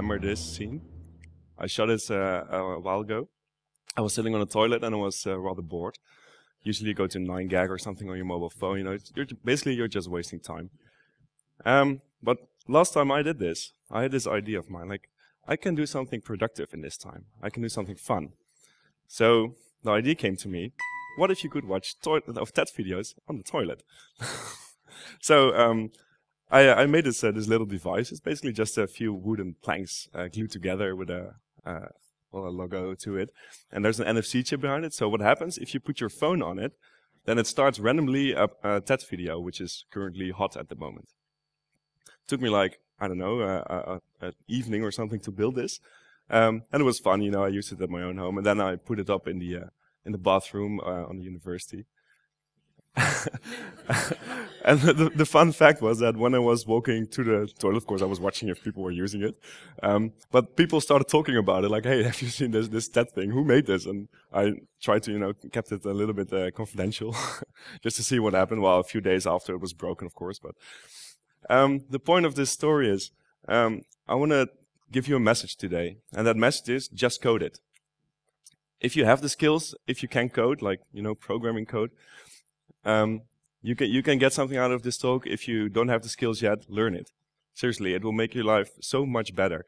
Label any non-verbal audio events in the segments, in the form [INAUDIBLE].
remember this scene. I shot this uh, a while ago. I was sitting on a toilet and I was uh, rather bored. Usually you go to 9gag or something on your mobile phone, you know, you're, basically you're just wasting time. Um, but last time I did this, I had this idea of mine, like, I can do something productive in this time. I can do something fun. So the idea came to me, what if you could watch of TED videos on the toilet? [LAUGHS] so um, I, I, made this, uh, this little device. It's basically just a few wooden planks uh, glued together with a, uh, well, a logo to it. And there's an NFC chip behind it. So what happens if you put your phone on it, then it starts randomly a, a TED video, which is currently hot at the moment. It took me like, I don't know, an evening or something to build this. Um, and it was fun, you know, I used it at my own home. And then I put it up in the, uh, in the bathroom uh, on the university. [LAUGHS] and the, the, fun fact was that when I was walking to the toilet, of course, I was watching if people were using it. Um, but people started talking about it, like, "Hey, [LAUGHS] have you seen this this TED thing? Who made this?" And I tried to, you know, kept it a little bit uh, confidential, [LAUGHS] just to see what happened. Well, a few days after it was broken, of course. But um, the point of this story is, um, I want to give you a message today, and that message is just code it. If you have the skills, if you can code, like you know, programming code, um, you can you can get something out of this talk. If you don't have the skills yet, learn it. Seriously, it will make your life so much better.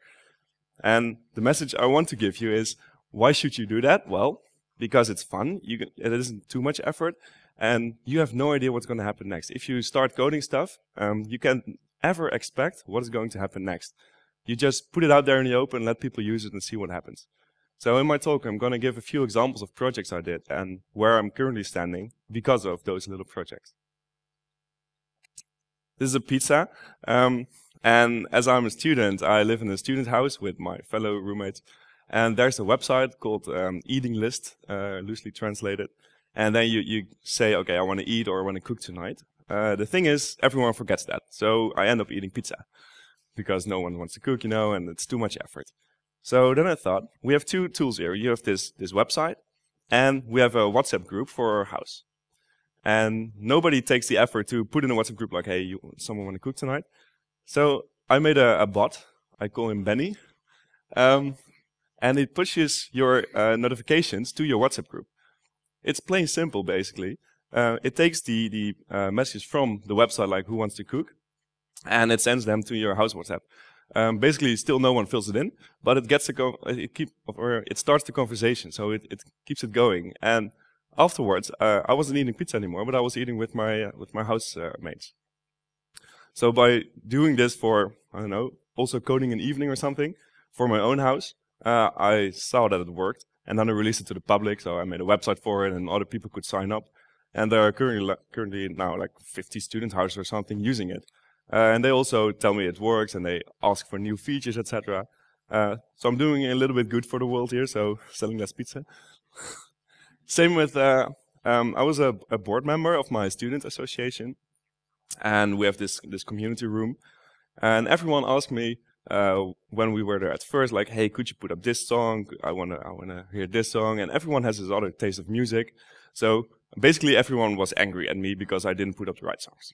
And the message I want to give you is, why should you do that? Well, because it's fun. You can, it isn't too much effort, and you have no idea what's going to happen next. If you start coding stuff, um, you can't ever expect what is going to happen next. You just put it out there in the open, let people use it, and see what happens. So in my talk, I'm going to give a few examples of projects I did and where I'm currently standing because of those little projects. This is a pizza. Um, and as I'm a student, I live in a student house with my fellow roommates. And there's a website called um, Eating List, uh, loosely translated. And then you, you say, okay, I want to eat or I want to cook tonight. Uh, the thing is, everyone forgets that. So I end up eating pizza because no one wants to cook, you know, and it's too much effort. So then I thought, we have two tools here. You have this, this website, and we have a WhatsApp group for our house. And nobody takes the effort to put in a WhatsApp group like, hey, you, someone want to cook tonight? So I made a, a bot. I call him Benny. Um, and it pushes your uh, notifications to your WhatsApp group. It's plain simple, basically. Uh, it takes the, the uh, messages from the website, like who wants to cook, and it sends them to your house WhatsApp. Um, basically, still no one fills it in, but it gets a it keep or it starts the conversation, so it, it keeps it going. And afterwards, uh, I wasn't eating pizza anymore, but I was eating with my uh, with my house uh, mates. So by doing this for I don't know, also coding an evening or something for my own house, uh, I saw that it worked, and then I released it to the public. So I made a website for it, and other people could sign up. And there are currently currently now like 50 student houses or something using it. Uh, and they also tell me it works and they ask for new features, etc. Uh, so I'm doing a little bit good for the world here, so selling less pizza. [LAUGHS] Same with, uh, um, I was a, a, board member of my student association, and we have this, this community room. And everyone asked me uh, when we were there at first, like, hey, could you put up this song? I wanna, I wanna hear this song. And everyone has his other taste of music. So basically everyone was angry at me because I didn't put up the right songs.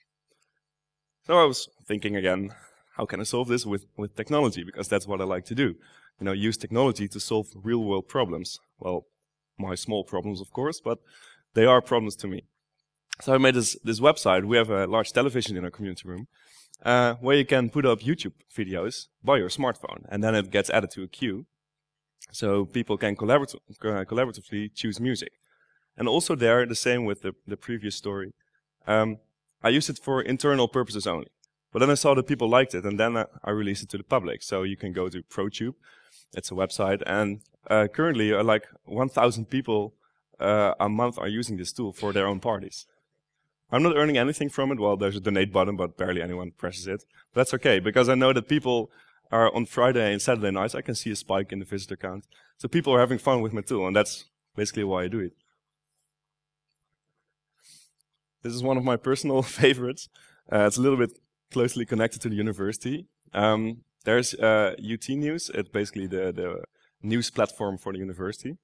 So I was thinking again, how can I solve this with, with technology? Because that's what I like to do. You know, use technology to solve real world problems. Well, my small problems, of course, but they are problems to me. So I made this, this website. We have a large television in our community room uh, where you can put up YouTube videos by your smartphone and then it gets added to a queue. So people can collaborat uh, collaboratively choose music. And also there, the same with the, the previous story. Um, I used it for internal purposes only. But then I saw that people liked it, and then I released it to the public. So you can go to ProTube, it's a website, and uh, currently uh, like 1,000 people uh, a month are using this tool for their own parties. I'm not earning anything from it. Well, there's a donate button, but barely anyone presses it. But that's okay, because I know that people are on Friday and Saturday nights, I can see a spike in the visitor count. So people are having fun with my tool, and that's basically why I do it. This is one of my personal [LAUGHS] favorites. Uh, it's a little bit closely connected to the university. Um, there's uh, UT News. It's basically the, the news platform for the university.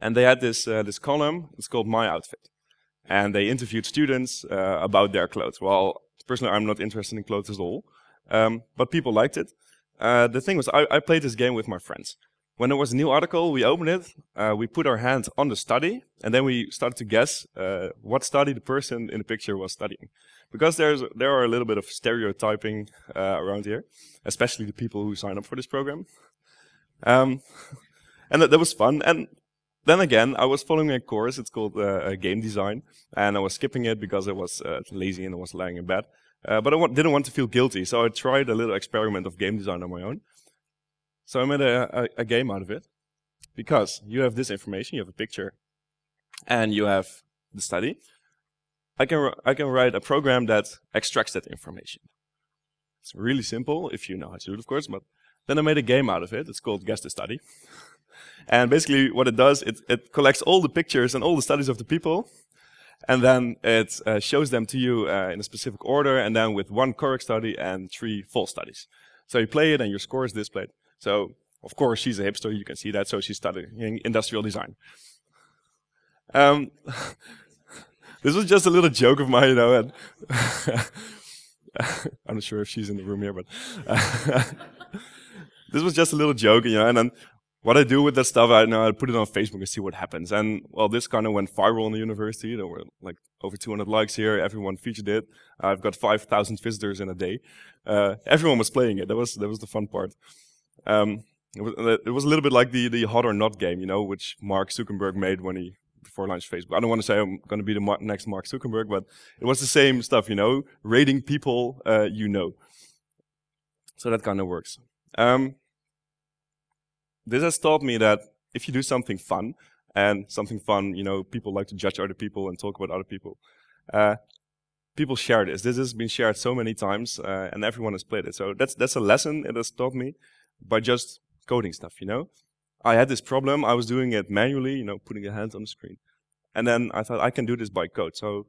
And they had this, uh, this column. It's called My Outfit. And they interviewed students uh, about their clothes. Well, personally, I'm not interested in clothes at all. Um, but people liked it. uh, the thing was, I, I, played this game with my friends. When there was a new article, we opened it, uh, we put our hand on the study, and then we started to guess uh, what study the person in the picture was studying. Because there's there are a little bit of stereotyping uh, around here, especially the people who sign up for this program. Um, [LAUGHS] and that, that was fun. And then again, I was following a course. It's called uh, game design, and I was skipping it because I was uh, lazy and I was lying in bed. Uh, but I didn't want to feel guilty, so I tried a little experiment of game design on my own. So I made a, a, a game out of it, because you have this information, you have a picture, and you have the study. I can I can write a program that extracts that information. It's really simple if you know how to do it, of course. But then I made a game out of it. It's called Guess the Study. [LAUGHS] And basically what it does, it, it collects all the pictures and all the studies of the people, and then it uh, shows them to you uh, in a specific order, and then with one correct study and three false studies. So you play it, and your score is displayed. So, of course, she's a hipster, you can see that, so she's studying industrial design. Um, [LAUGHS] this was just a little joke of mine, you know, and [LAUGHS] I'm not sure if she's in the room here, but [LAUGHS] this was just a little joke, you know, and then what I do with that stuff, I know I put it on Facebook and see what happens. And well, this kind of went viral in the university. There were like over 200 likes here. Everyone featured it. I've got 5,000 visitors in a day. Uh, everyone was playing it. That was that was the fun part. Um, it was it was a little bit like the the hot or not game, you know, which Mark Zuckerberg made when he before launched Facebook. I don't want to say I'm going to be the next Mark Zuckerberg, but it was the same stuff, you know, rating people uh, you know. So that kind of works. Um, this has taught me that if you do something fun, and something fun, you know, people like to judge other people and talk about other people. Uh, people share this. This has been shared so many times, uh, and everyone has played it. So that's that's a lesson it has taught me by just coding stuff. You know, I had this problem. I was doing it manually, you know, putting a hand on the screen, and then I thought I can do this by code. So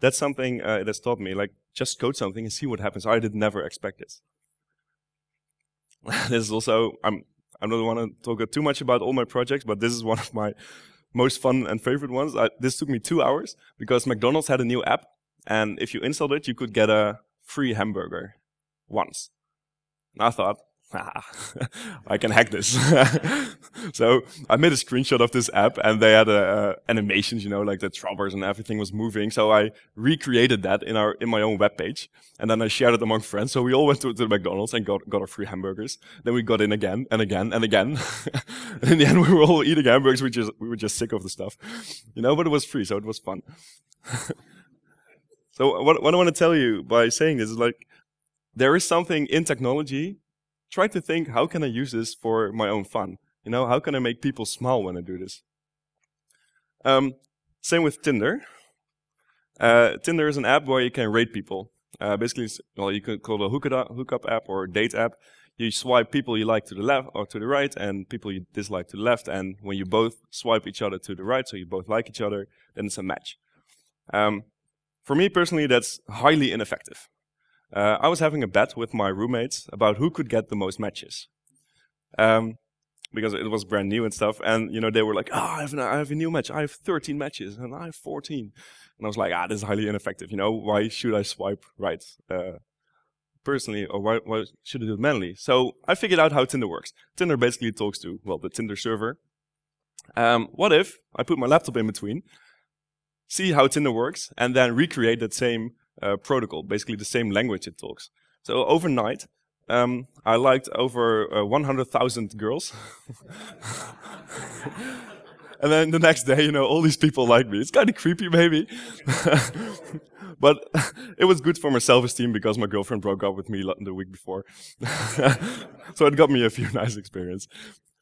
that's something uh, it has taught me. Like just code something and see what happens. I did never expect this. [LAUGHS] this is also I'm I don't want to talk too much about all my projects, but this is one of my most fun and favorite ones. I, this took me two hours because McDonald's had a new app, and if you installed it, you could get a free hamburger once. And I thought, Ah, [LAUGHS] I can hack this. [LAUGHS] so I made a screenshot of this app and they had animations, you know, like the throbbers and everything was moving. So I recreated that in our, in my own web page and then I shared it among friends. So we all went to, to the McDonald's and got, got our free hamburgers. Then we got in again and again and again. and [LAUGHS] in the end, we were all eating hamburgers. We just, we were just sick of the stuff, you know, but it was free. So it was fun. so what, what I want to tell you by saying this is like, there is something in technology try to think, how can I use this for my own fun? You know, how can I make people smile when I do this? Um, same with Tinder. Uh, Tinder is an app where you can rate people. Uh, basically, well, you could call it a hookup, hookup app or date app. You swipe people you like to the left or to the right, and people you dislike to the left. And when you both swipe each other to the right, so you both like each other, then it's a match. Um, for me personally, that's highly ineffective uh, I was having a bet with my roommates about who could get the most matches. Um, because it was brand new and stuff. And, you know, they were like, oh, I have, an, I have a new match. I have 13 matches and I have 14. And I was like, ah, this is highly ineffective. You know, why should I swipe right? Uh, personally, or why, why should I do it manually? So I figured out how Tinder works. Tinder basically talks to, well, the Tinder server. Um, what if I put my laptop in between, see how Tinder works, and then recreate that same uh, protocol, basically the same language it talks. So overnight, um, I liked over uh, 100,000 girls. [LAUGHS] and then the next day, you know, all these people like me. It's kind of creepy, maybe. [LAUGHS] but [LAUGHS] it was good for my self-esteem because my girlfriend broke up with me the week before. so it got me a few nice experience.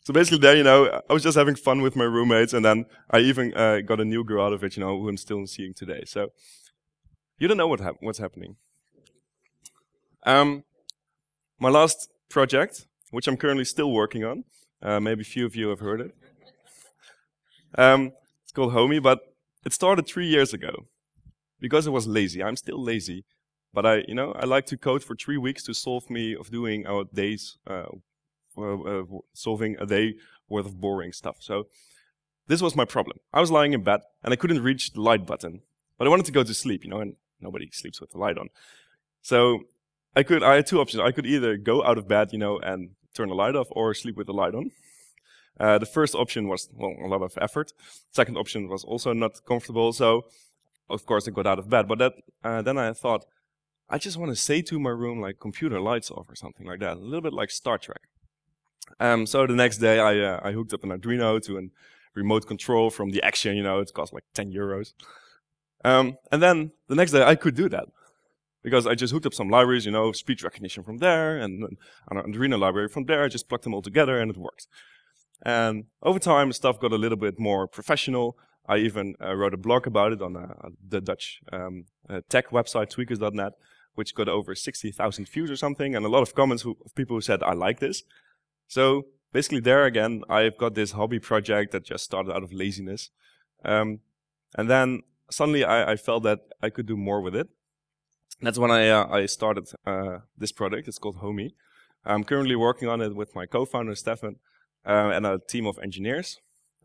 So basically there, you know, I was just having fun with my roommates and then I even uh, got a new girl out of it, you know, who I'm still seeing today. So you don't know what hap what's happening. Um, my last project, which I'm currently still working on, uh, maybe few of you have heard it. Um, it's called Homey, but it started three years ago because I was lazy. I'm still lazy, but I, you know, I like to code for three weeks to solve me of doing our days, uh, uh, solving a day worth of boring stuff. So this was my problem. I was lying in bed and I couldn't reach the light button, but I wanted to go to sleep, you know, and nobody sleeps with the light on. So I could I had two options. I could either go out of bed, you know, and turn the light off, or sleep with the light on. Uh, the first option was well, a lot of effort. Second option was also not comfortable. So, of course, I got out of bed. But that uh, then I thought, I just want to say to my room like computer lights off or something like that, a little bit like Star Trek. Um, so the next day I uh, I hooked up an Arduino to a remote control from the Action. You know, it cost like 10 euros. Um, and then the next day I could do that because I just hooked up some libraries, you know, speech recognition from there and an Arduino library from there. I just plugged them all together and it worked. And over time, stuff got a little bit more professional. I even uh, wrote a blog about it on uh, the Dutch um, uh, tech website, tweakers.net, which got over 60,000 views or something, and a lot of comments who, of people who said, I like this. So basically there again, I've got this hobby project that just started out of laziness. Um, and then suddenly I, I, felt that I could do more with it. That's when I, uh, I started uh, this project. It's called Homey. I'm currently working on it with my co-founder, Stefan, uh, and a team of engineers.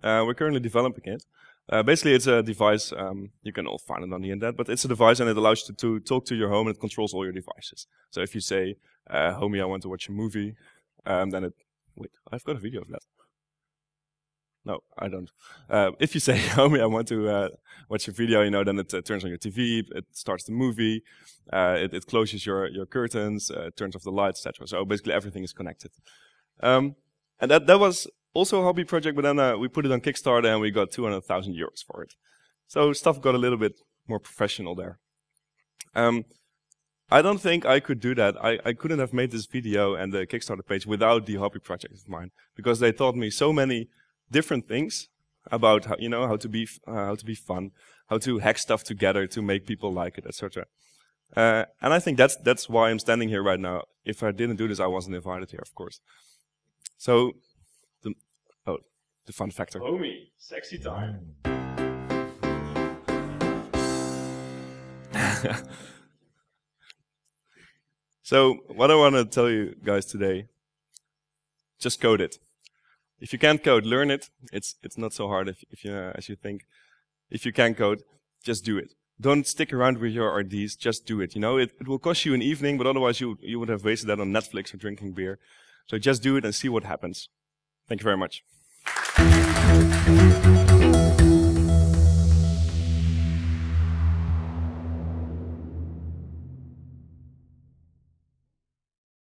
Uh, we're currently developing it. Uh, basically, it's a device, um, you can all find it on the internet, but it's a device and it allows you to, to talk to your home and it controls all your devices. So if you say, uh, Homey, I want to watch a movie, um, then it, wait, I've got a video of that. No, I don't. Uh, if you say, [LAUGHS] Homey, I want to uh, watch a video, you know, then it uh, turns on your TV, it starts the movie, uh, it, it, closes your, your curtains, uh, turns off the lights, etc. So basically everything is connected. Um, and that, that was also a hobby project, but then uh, we put it on Kickstarter and we got 200,000 euros for it. So stuff got a little bit more professional there. Um, I don't think I could do that. I, I couldn't have made this video and the Kickstarter page without the hobby project of mine because they taught me so many different things about how, you know how to be uh, how to be fun, how to hack stuff together to make people like it, etc. Uh, and I think that's that's why I'm standing here right now. If I didn't do this, I wasn't invited here, of course. So, the, oh, the fun factor. Homey, sexy time. [LAUGHS] so, what I want to tell you guys today, just code it. If you can't code, learn it. It's it's not so hard if, if you uh, as you think. If you can code, just do it. Don't stick around with your RDs. Just do it. You know, it, it will cost you an evening, but otherwise you you would have wasted that on Netflix or drinking beer. So just do it and see what happens. Thank you very much.